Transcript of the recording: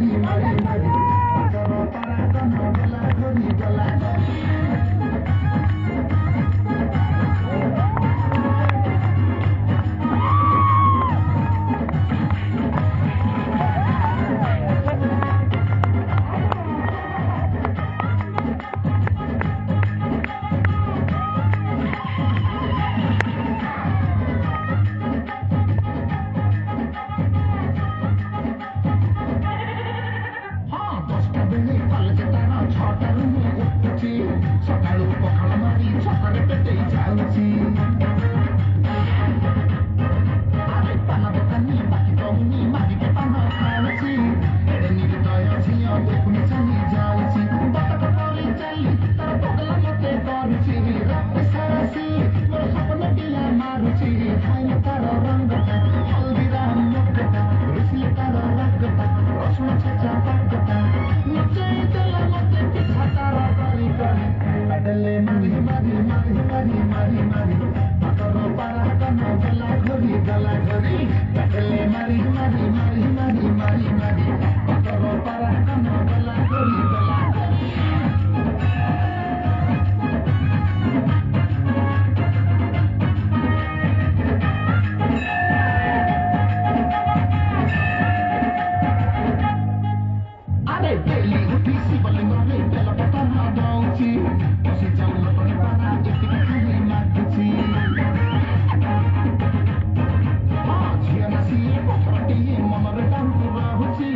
Gracias. Pokemon, Hey, hey, Thank you.